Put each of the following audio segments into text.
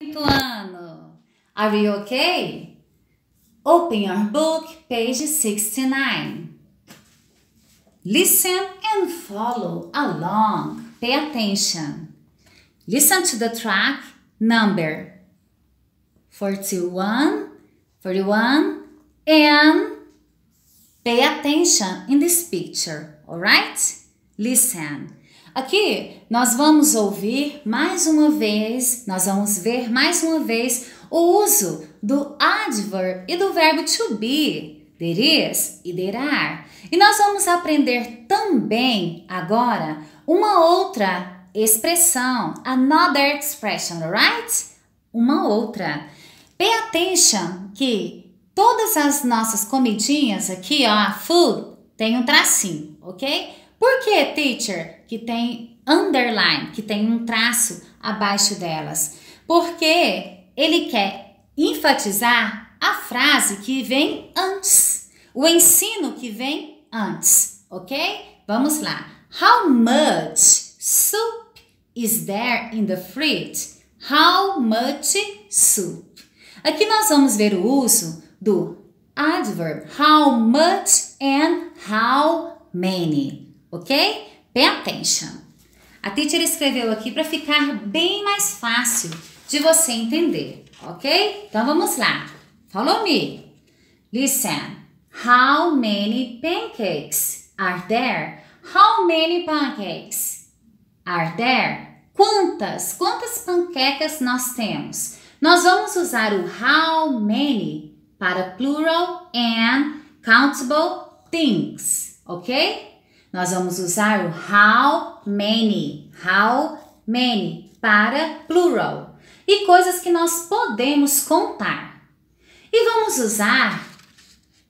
ano. Are you okay? Open your book, page 69. Listen and follow along. Pay attention. Listen to the track number 41, 41, and pay attention in this picture, alright? Listen. Aqui nós vamos ouvir mais uma vez, nós vamos ver mais uma vez o uso do adverb e do verbo to be, there is e there are. E nós vamos aprender também agora uma outra expressão, another expression, right? Uma outra. Pay attention que todas as nossas comidinhas aqui, ó, food, tem um tracinho, ok? Por que, teacher, que tem underline, que tem um traço abaixo delas? Porque ele quer enfatizar a frase que vem antes, o ensino que vem antes, ok? Vamos lá. How much soup is there in the fridge? How much soup? Aqui nós vamos ver o uso do adverb how much and how many ok? Pay attention. A teacher escreveu aqui para ficar bem mais fácil de você entender, ok? Então vamos lá. Follow me. Listen. How many pancakes are there? How many pancakes are there? Quantas? Quantas panquecas nós temos? Nós vamos usar o how many para plural and countable things, ok? Nós vamos usar o how many, how many para plural e coisas que nós podemos contar. E vamos usar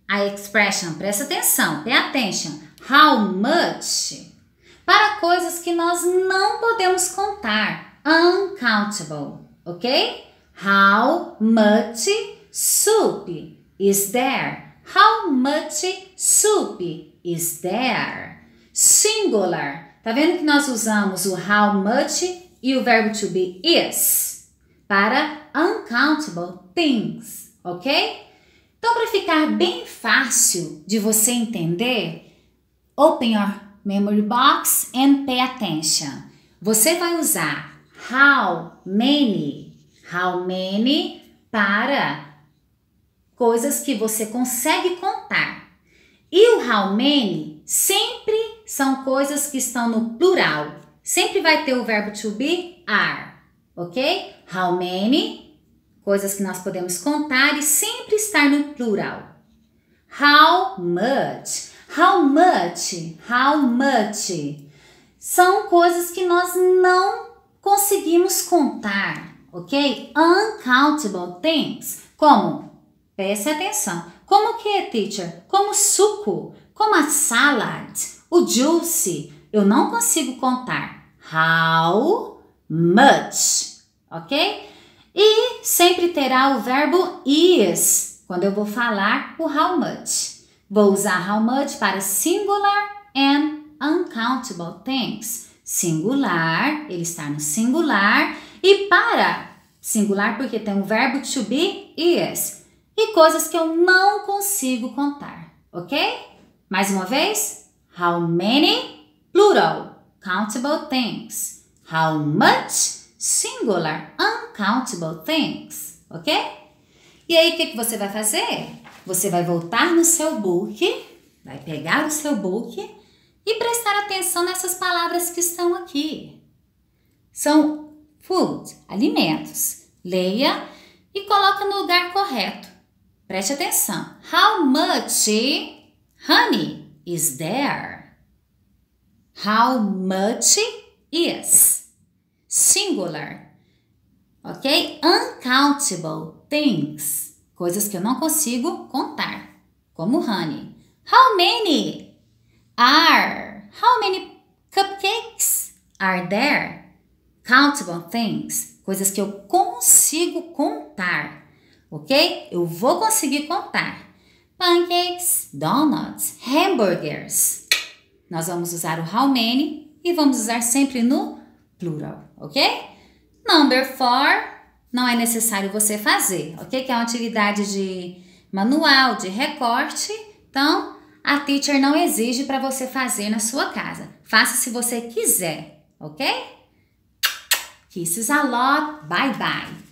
a expression, presta atenção, pay attention, how much para coisas que nós não podemos contar, uncountable, ok? How much soup is there? How much soup is there? Singular. Tá vendo que nós usamos o how much e o verbo to be is para uncountable things, ok? Então, para ficar bem fácil de você entender, open your memory box and pay attention. Você vai usar how many, how many para coisas que você consegue contar. E o how many sempre são coisas que estão no plural. Sempre vai ter o verbo to be are, ok? How many, coisas que nós podemos contar e sempre estar no plural. How much, how much, how much. São coisas que nós não conseguimos contar, ok? Uncountable things, como, preste atenção, como que, teacher? Como suco, como a salad, o juice, eu não consigo contar. How much, ok? E sempre terá o verbo is quando eu vou falar o how much. Vou usar how much para singular and uncountable things. Singular, ele está no singular. E para singular, porque tem o verbo to be, is. E coisas que eu não consigo contar, ok? Mais uma vez. How many? Plural. Countable things. How much? Singular. Uncountable things. Ok? E aí, o que, que você vai fazer? Você vai voltar no seu book, vai pegar o seu book e prestar atenção nessas palavras que estão aqui. São food, alimentos. Leia e coloca no lugar correto. Preste atenção. How much honey is there? How much is? Singular. Ok? Uncountable things. Coisas que eu não consigo contar. Como honey. How many are? How many cupcakes are there? Countable things. Coisas que eu consigo contar. Ok? Eu vou conseguir contar pancakes, donuts, hamburgers. Nós vamos usar o how many e vamos usar sempre no plural, ok? Number four, não é necessário você fazer, ok? Que é uma atividade de manual, de recorte. Então, a teacher não exige para você fazer na sua casa. Faça se você quiser, ok? Kisses a lot. Bye bye.